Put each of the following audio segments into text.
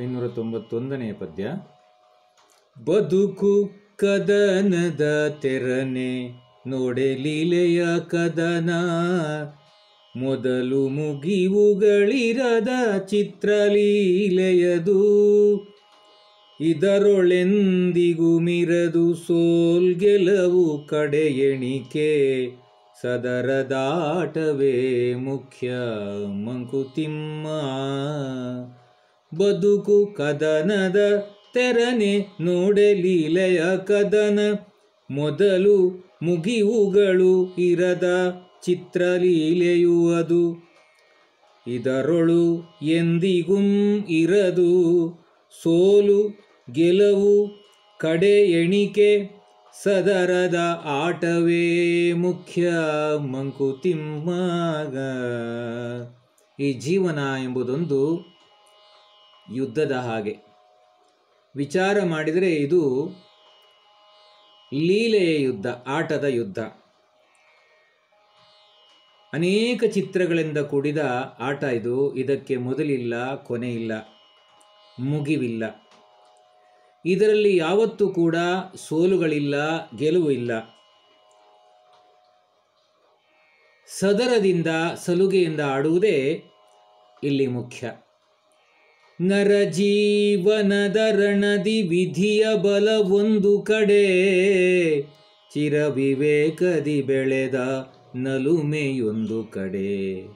ಐನೂರ ತೊಂಬತ್ತೊಂದನೆಯ ಪದ್ಯ. ಬದುಕು ಕದನದ ತೆರನೆ, ನೋಡೆ ಲೀಲೆಯ ಕದನ. ಮೊದಲು ಮುಗಿವುಗಳಿರದ ಚಿತ್ರಲೀಲೆಯದು, ಇದರೊಳೆಂದಿಗೂ ಮಿರದು ಸೋಲ್ ಗೆಲವು ಕಡೆ ಎಣಿಕೆ ಸದರದಾಟವೇ ಮುಖ್ಯ ಮಂಕುತಿಮ್ಮ. ಬದುಕು ಕದನದ ತೆರನೆ ನೋಡೆ ಲೀಲೆಯ ಕದನ. ಮೊದಲು ಮುಗಿವುಗಳು ಇರದ ಚಿತ್ರಲೀಲೆಯು ಅದು. ಇದರೊಳು ಎಂದಿಗೂ ಇರದು. ಸೋಲು, ಗೆಲುವು, ಕಡೆ ಎಣಿಕೆ, ಸದರದ ಆಟವೇ ಮುಖ್ಯ ಮಂಕುತಿಮ್ಮಗ. ಈ ಜೀವನ ಎಂಬುದೊಂದು ಯುದ್ಧದ ಹಾಗೆ. ವಿಚಾರ ಮಾಡಿದರೆ ಇದು ಲೀಲೆಯ ಯುದ್ಧ, ಆಟದ ಯುದ್ಧ. ಅನೇಕ ಚಿತ್ರಗಳಿಂದ ಕೂಡಿದ ಆಟ ಇದು. ಇದಕ್ಕೆ ಮೊದಲಿಲ್ಲ ಕೊನೆ ಇಲ್ಲ ಮುಗಿವಿಲ್ಲ. ಇದರಲ್ಲಿ ಯಾವತ್ತೂ ಕೂಡ ಸೋಲುಗಳಿಲ್ಲ, ಗೆಲುವು ಇಲ್ಲ. ಸದರದಿಂದ, ಸಲುಗೆಯಿಂದ ಆಡುವುದೇ ಇಲ್ಲಿ ಮುಖ್ಯ. ನರ ಜೀವನದರಣದಿ ವಿಧಿಯ ಬಲ ಒಂದು ಕಡೆ. ಚಿರವಿವೇಕದಿ ಬೆಳೆದ ನಲುಮೆಯೊಂದು ಕಡೆ.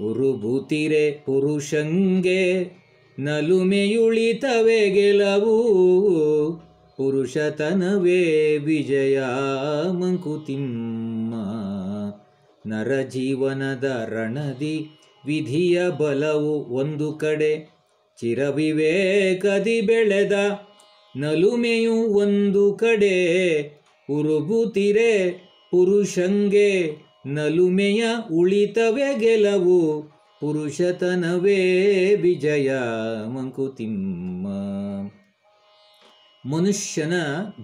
ಉರುಭೂತಿರೆ ಪುರುಷಂಗೆ ನಲುಮೆಯುಳಿತವೆ ಗೆಲವು. ಪುರುಷತನವೇ ವಿಜಯ ಮಂಕುತಿಮ್ಮ. ನರ ಜೀವನದ ರಣದಿ ವಿಧಿಯ ಬಲವು ಒಂದು ಕಡೆ, ಚಿರವಿವೇಕದಿ ಬೆಳೆದ ನಲುಮೆಯು ಒಂದು ಕಡೆ ಉರುಬುತಿರೆ ಪುರುಷಂಗೆ ನಲುಮೆಯ ಉಳಿತವೇ ಗೆಲವು, ಪುರುಷತನವೇ ವಿಜಯ ಮಂಕುತಿಮ್ಮ. ಮನುಷ್ಯನ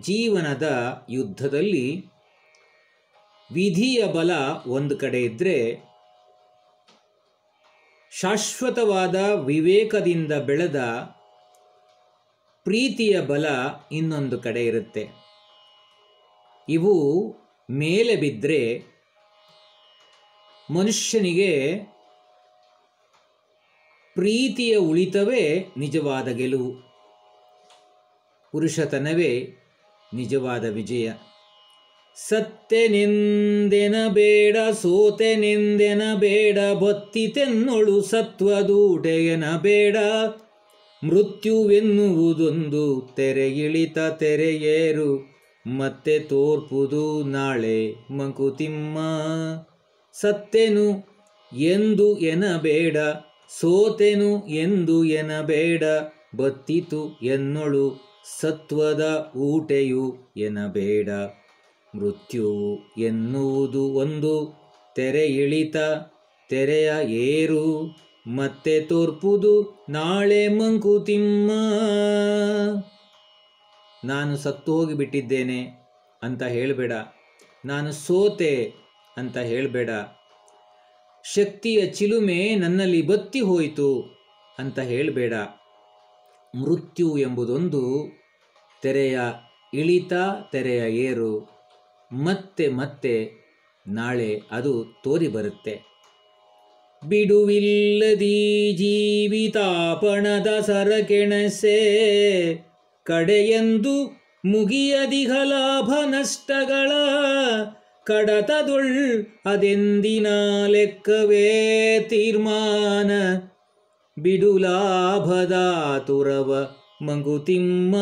ಜೀವನದ ಯುದ್ಧದಲ್ಲಿ ವಿಧಿಯ ಬಲ ಒಂದು ಕಡೆ ಇದ್ದರೆ ಶಾಶ್ವತವಾದ ವಿವೇಕದಿಂದ ಬೆಳೆದ ಪ್ರೀತಿಯ ಬಲ ಇನ್ನೊಂದು ಕಡೆ ಇರುತ್ತೆ. ಇವು ಮೇಲೆ ಬಿದ್ದರೆ ಮನುಷ್ಯನಿಗೆ ಪ್ರೀತಿಯ ಉಳಿತವೇ ನಿಜವಾದ ಗೆಲುವು. ಪುರುಷತನವೇ ನಿಜವಾದ ವಿಜಯ. ಸತ್ತೆನೆಂದೆನ ಬೇಡ ಸೋತೆ ನಿಂದೆನ ಬೇಡ ಬತ್ತಿತೆನ್ನೊಳು ಸತ್ವದೂಟೆಯನ ಬೇಡ ಮೃತ್ಯುವೆನ್ನುವುದೊಂದು ತೆರೆ ಇಳಿತ ತೆರೆಯೇರು, ಮತ್ತೆ ತೋರ್ಪುದು ನಾಳೆ ಮಂಕುತಿಮ್ಮ. ಸತ್ತೆನು ಎಂದು ಎನಬೇಡ, ಸೋತೆನು ಎಂದು ಎನಬೇಡ, ಬತ್ತಿತು ಎನ್ನೊಳು ಸತ್ವದ ಊಟೆಯು ಎನಬೇಡ. ಮೃತ್ಯು ಎನ್ನುವುದು ಒಂದು ತೆರೆ ಇಳಿತ, ತೆರೆಯ ಏರು, ಮತ್ತೆ ತೋರ್ಪುದು ನಾಳೆ ಮಂಕುತಿಮ್ಮ ನಾನು ಸತ್ತು ಹೋಗಿಬಿಟ್ಟಿದ್ದೇನೆ ಅಂತ ಹೇಳಬೇಡ. ನಾನು ಸೋತೆ ಅಂತ ಹೇಳಬೇಡ. ಶಕ್ತಿಯ ಚಿಲುಮೆ ನನ್ನಲ್ಲಿ ಬತ್ತಿ ಹೋಯಿತು ಅಂತ ಹೇಳಬೇಡ. ಮೃತ್ಯು ಎಂಬುದೊಂದು ತೆರೆಯ ಇಳಿತ, ತೆರೆಯ ಏರು. ಮತ್ತೆ ಮತ್ತೆ ನಾಳೆ ಅದು ತೋರಿ ಬರುತ್ತೆ. ಬಿಡುವಿಲ್ಲದಿ ಜೀವಿತಾಪಣದ ಸರಕೆಣಸೆ, ಕಡೆಯೆಂದು ಮುಗಿಯದಿಹ ಲಾಭ ನಷ್ಟಗಳ, ಕಡತದೊಳ್ ಅದೆಂದಿನ ಲೆಕ್ಕವೇ ತೀರ್ಮಾನ? ಬಿಡು ಲಾಭದ ತುರವ ಮಂಗುತಿಮ್ಮ.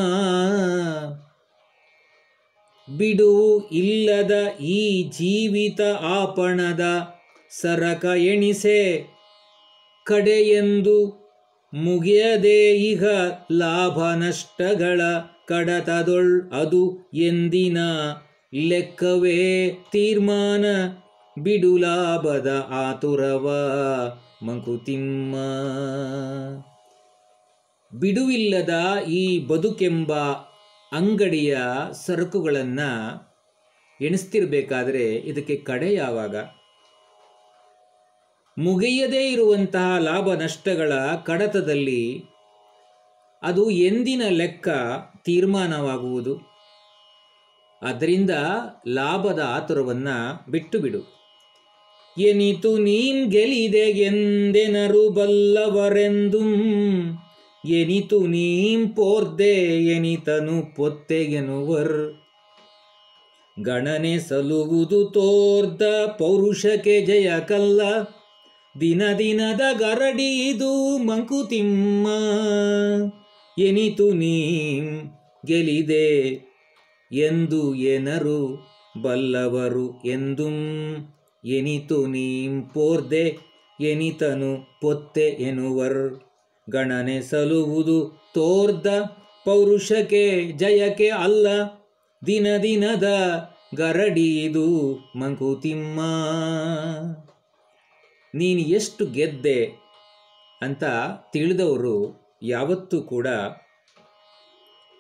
ಬಿಡು ಇಲ್ಲದ ಈ ಜೀವಿತ ಆಪಣದ ಸರಕ ಎಣಿಸೆ. ಕಡೆಯೆಂದು ಮುಗಿಯದೇ ಇಹ ಲಾಭ ನಷ್ಟಗಳ ಕಡತದೊಳ್ ಅದು ಎಂದಿನ ಲೆಕ್ಕವೇ ತೀರ್ಮಾನ. ಬಿಡು ಲಾಭದ ಆತುರವ ಮಂಕುತಿಮ್ಮ. ಬಿಡುವಿಲ್ಲದ ಈ ಬದುಕೆಂಬ ಅಂಗಡಿಯ ಸರಕುಗಳನ್ನು ಎಣಿಸ್ತಿರ್ಬೇಕಾದ್ರೆ ಇದಕ್ಕೆ ಕಡೆ ಯಾವಾಗ? ಮುಗಿಯದೇ ಇರುವಂತಹ ಲಾಭ ನಷ್ಟಗಳ ಕಡತದಲ್ಲಿ ಅದು ಎಂದಿನ ಲೆಕ್ಕ ತೀರ್ಮಾನವಾಗುವುದು. ಅದರಿಂದ ಲಾಭದ ಆತುರವನ್ನು ಬಿಟ್ಟು ಬಿಡು ಎನಿತು ನೀನ್ ಗೆಲಿದೆ ಎಂದೆನರು ಬಲ್ಲವರೆಂದು ಎನಿತು ನೀಂ ಪೋರ್ದೆ ಎನಿತನು ಪೊತ್ತೆಗೆನುವರ್ ಗಣನೆ ಸಲುವುದು ತೋರ್ದ ಪೌರುಷಕ್ಕೆ ಜಯ ಕಲ್ಲ. ದಿನ ದಿನದ ಗರಡಿ ಇದು ಮಂಕುತಿಮ್ಮ. ಎನಿತು ನೀಂ ಗೆಲಿದೆ ಎಂದು ಎನರು ಬಲ್ಲವರು ಎಂದು. ಎನಿತು ನೀಂ ಪೋರ್ದೆ ಎನಿತನು ಪೊತ್ತೆ ಎನ್ನುವರ್. ಗಣನೆ ಸಲುವುದು ತೋರ್ದ ಪೌರುಷಕ್ಕೆ ಜಯಕ್ಕೆ ಅಲ್ಲ. ದಿನ ದಿನದ ಗರಡಿದು ಮಂಕುತಿಮ್ಮ. ನೀನು ಎಷ್ಟು ಗೆದ್ದೆ ಅಂತ ತಿಳಿದವರು ಯಾವತ್ತೂ ಕೂಡ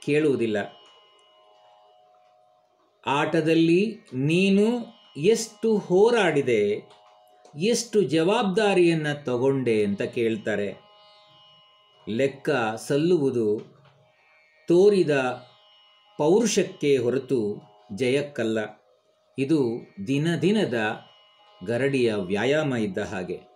ಕೇಳುವುದಿಲ್ಲ. ಆಟದಲ್ಲಿ ನೀನು ಎಷ್ಟು ಹೋರಾಡಿದೆ, ಎಷ್ಟು ಜವಾಬ್ದಾರಿಯನ್ನು ತಗೊಂಡೆ ಅಂತ ಕೇಳ್ತಾರೆ. ಲೆಕ್ಕ ಸಲ್ಲುವುದು ತೋರಿದ ಪೌರುಷಕ್ಕೆ ಹೊರತು ಜಯಕ್ಕಲ್ಲ. ಇದು ದಿನ ದಿನದ ಗರಡಿಯ ವ್ಯಾಯಾಮ ಇದ್ದ ಹಾಗೆ.